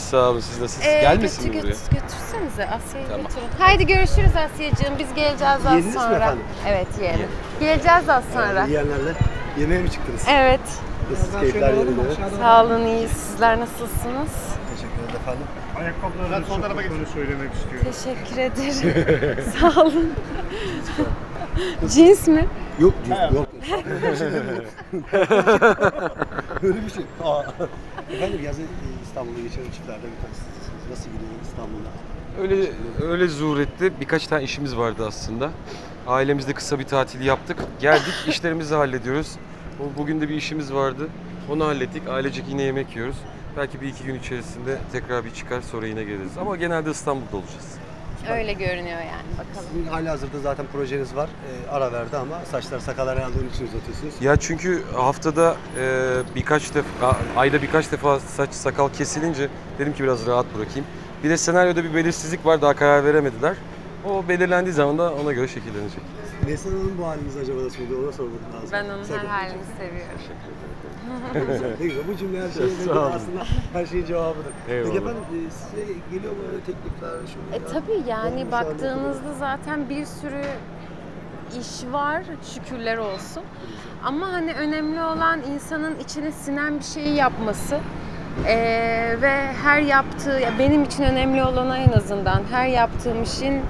İyiyiz sağ olun siz nasılsınız? Ee, Gelmesin mi götür- buraya? götür- Götürsenize Asya'yı Tamam. götürün. Haydi görüşürüz Asya'cığım. Biz geleceğiz az Yediniz mi sonra. efendim? Evet yiyelim. Geleceğiz az sonra. Yiyenlerle yemeğe mi çıktınız? Evet. Nasıl keyifler yerinde? Sağ olun iyiyiz. Sizler nasılsınız? Teşekkür ederim efendim. Ayakkabılarını soktuklarını söylemek istiyorum. Teşekkür ederim. Sağ olun. Cins mi? Yok, cins- yok. Öyle bir şey. Aa. Efendim yazın İstanbul'da geçen çiftlerden bir tanesisiniz. Nasıl gidiyor İstanbul'da? Öyle öyle zuhur etti. Birkaç tane işimiz vardı aslında. Ailemizde kısa bir tatil yaptık. Geldik işlerimizi hallediyoruz. Bu- Bugün de bir işimiz vardı. Onu hallettik. Ailecek yine yemek yiyoruz. Belki bir iki gün içerisinde tekrar bir çıkar sonra yine geliriz. Ama genelde İstanbul'da olacağız. Öyle görünüyor yani bakalım. Sizin hali hazırda zaten projeniz var. Ee, ara verdi ama saçlar sakallar herhalde onun için uzatıyorsunuz. Ya çünkü haftada e, birkaç defa, ayda birkaç defa saç sakal kesilince dedim ki biraz rahat bırakayım. Bir de senaryoda bir belirsizlik var daha karar veremediler. O belirlendiği zaman da ona göre şekillenecek. Neslihan Hanım bu haliniz acaba nasıl oluyor? Ona sormak lazım. Ben onun her halini seviyorum. Ne güzel. Bu cümle her şeyin Sağ olun. aslında her şeyin cevabıdır. Eyvallah. Peki efendim e, size geliyor mu öyle teklifler? Şöyle E tabii yani Olmuş baktığınızda zaten bir sürü iş var şükürler olsun. Ama hani önemli olan insanın içine sinen bir şeyi yapması. Ee, ve her yaptığı, ya benim için önemli olan en azından her yaptığım işin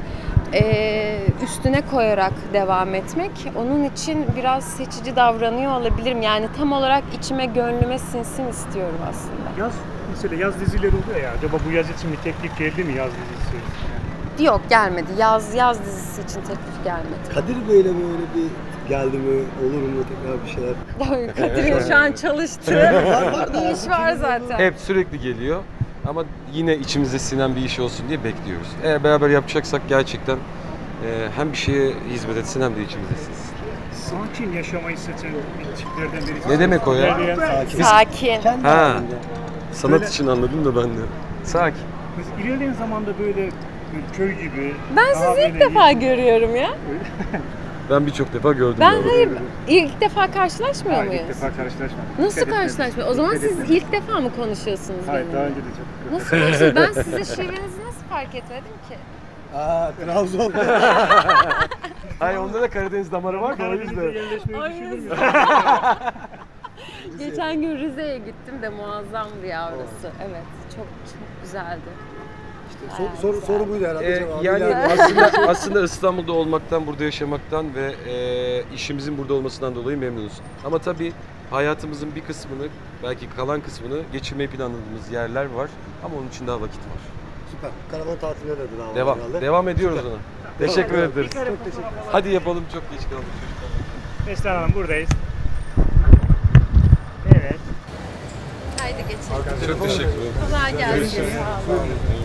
e, üstüne koyarak devam etmek. Onun için biraz seçici davranıyor olabilirim. Yani tam olarak içime, gönlüme sinsin istiyorum aslında. Yaz mesela yaz dizileri oluyor ya. Acaba bu yaz için bir teklif geldi mi yaz dizisi? Yok gelmedi. Yaz yaz dizisi için teklif gelmedi. Kadir Bey'le böyle bir geldi mi, olur mu tekrar bir şeyler? Kadir'in şu an çalıştığı bir iş var zaten. Hep sürekli geliyor ama yine içimize sinen bir iş olsun diye bekliyoruz. Eğer beraber yapacaksak gerçekten e, hem bir şeye hizmet etsin hem de içimize sinsin. Sakin yaşamayı seçen tiplerden birisi. Ne demek o ya? Sakin. Sakin. Ha. Sanat Böyle- için anladım da ben de. Sakin. Mesela ilerleyen zamanda böyle bir köy gibi. Ben sizi ilk defa görüyorum ya. Ben birçok defa gördüm. Ben hayır ilk defa karşılaşmıyor Hayır, muyuz? ilk defa karşılaşmadık. Nasıl Dikkat karşılaşmıyor? O zaman siz ilk defa mı konuşuyorsunuz Hayır daha benimle? önce de çok. Nasıl konuşuyorsunuz? Ben sizin şivenizi nasıl fark etmedim ki? Aa, Trabzon. Hayır onda da Karadeniz damarı var da o yüzden. Geçen gün Rize'ye gittim de muazzamdı ya orası. Evet, çok çok güzeldi. Sor, soru, soru buydu herhalde. Ee, cevabı yani ileride. aslında aslında İstanbul'da olmaktan, burada yaşamaktan ve e, işimizin burada olmasından dolayı memnunuz. Ama tabii hayatımızın bir kısmını, belki kalan kısmını geçirmeyi planladığımız yerler var. Ama onun için daha vakit var. Süper. Karavan tatiline de devam Devam, herhalde. devam ediyoruz ona. Teşekkür Devam. ederiz. Çok teşekkür Hadi yapalım, çok geç kaldık çocuklar. Neslihan Hanım buradayız. Evet. Haydi geçelim. Çok teşekkür ederim. Kolay gelsin. Görüşürüz.